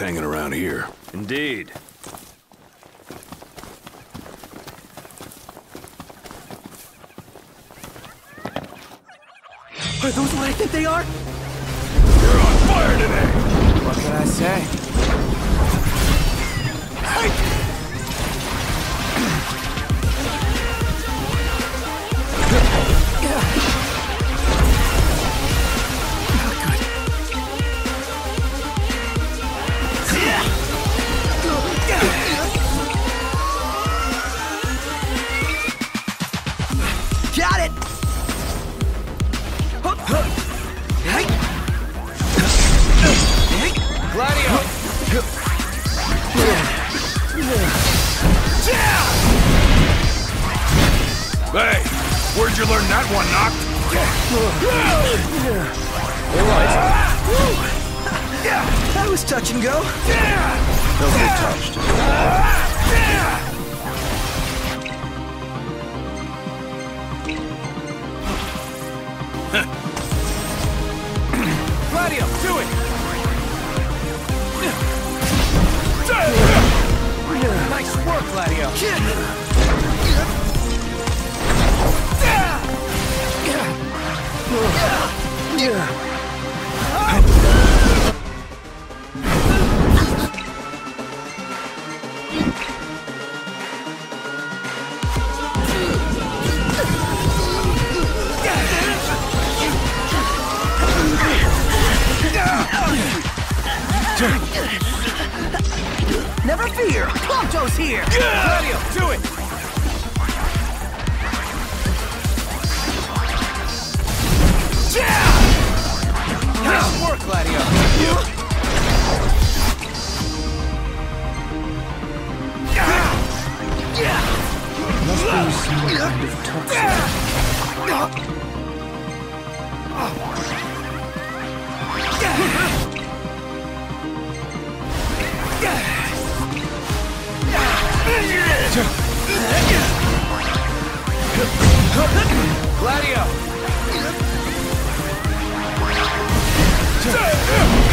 hanging around here. Indeed. Are those what I think they are? You're on fire today! What can I say? Got where'd you learn that one, Noct? Yeah. Yeah. That was touch and go. Don't get touched. Gladio, do it! Nice work, Gladio. Never fear, Prompto's here. Gladio, do it! Gladio. Gladio. Prompto's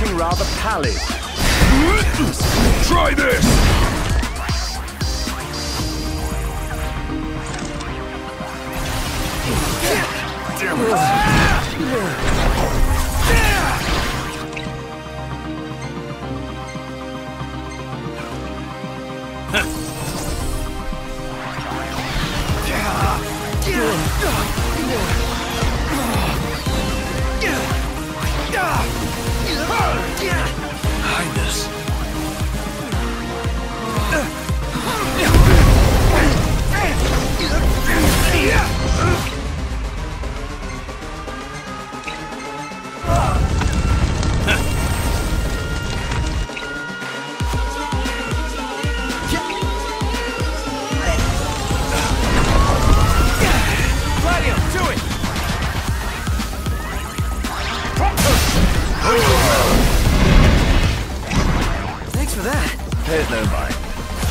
looking rather pallid. Try this! Damn it.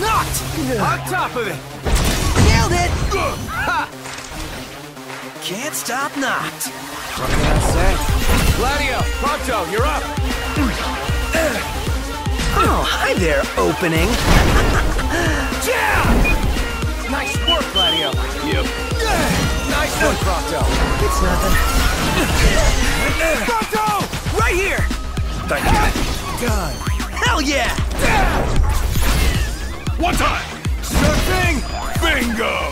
Noct! On top of it! Nailed it! Ha! Can't stop Noct. What can I say? Gladio, Prompto, you're up! Oh, hi there, opening. Yeah! Nice work, Gladio! Yep. Nice one, Prompto! It's nothing. Prompto! Right here! Thank you. Done. Hell yeah! One time. Surfing! Bingo.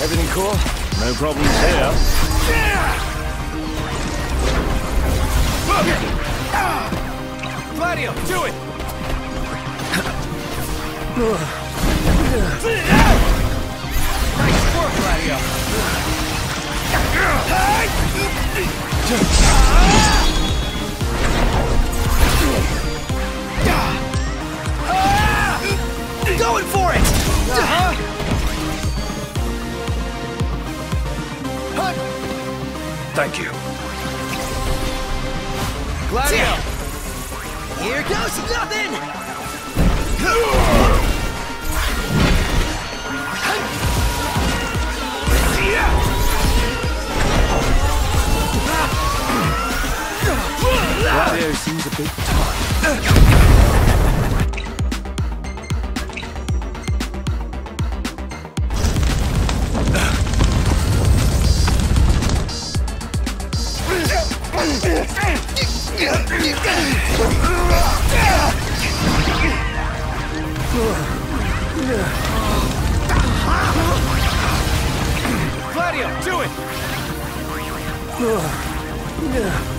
Everything cool? No problems here. Gladio, do it! nice work, Gladio! Going for it! Thank you. Gladio seems a bit tough. Gladio, do it!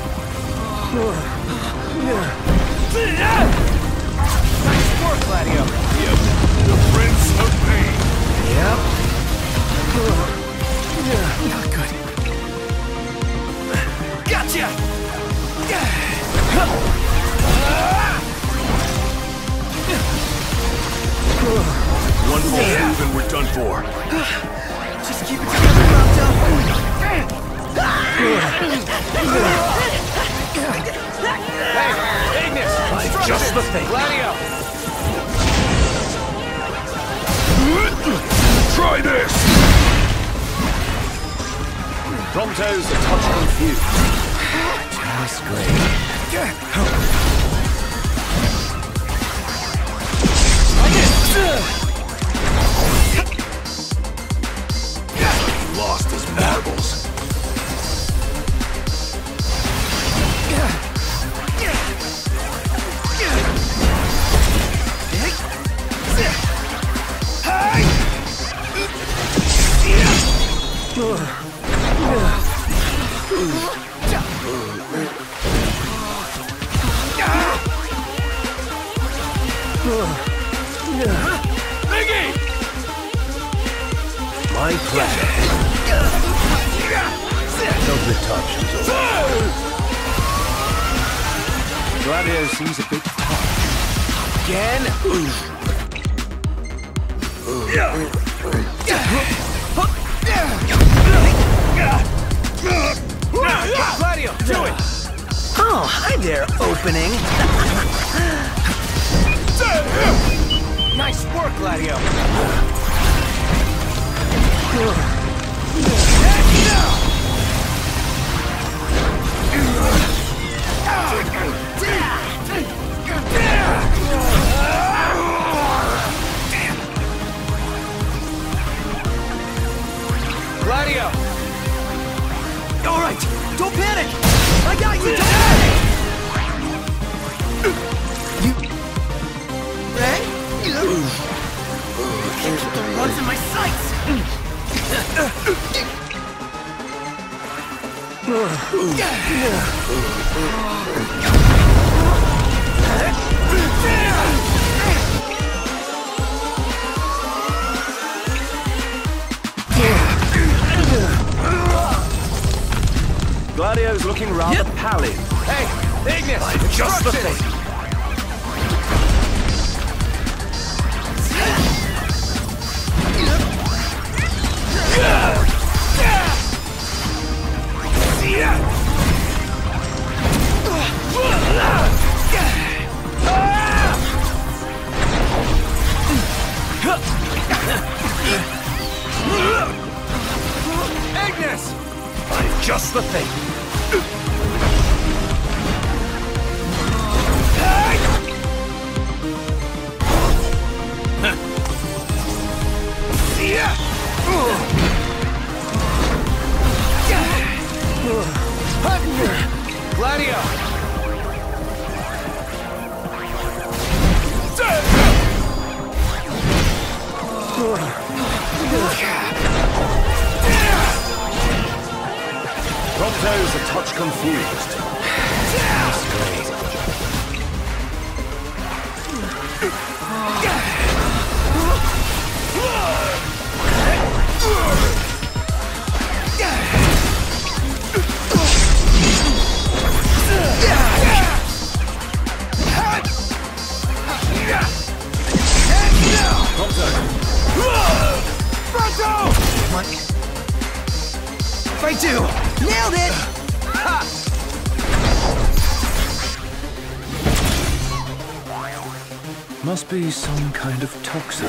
Nice work, Gladio! Yep. The Prince of Pain. Yep. Not good. Gotcha! One false move and we're done for. Just keep it together, Hey, Ignis! Just the thing. Gladio! Try this. Prompto's a touch confused. That's great. Lost his marbles. My. No good touch. is all. Gladio seems a bit tough. Again? Oh, hi there, opening. Nice work, Gladio! Can't keep the runs in my sights. Gladio's looking rather pallid. Hey, Ignis! Just the thing. Just the thing. Gladio! Prompto's a touch confused. Right Nailed it. Must be some kind of toxin.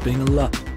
That was a close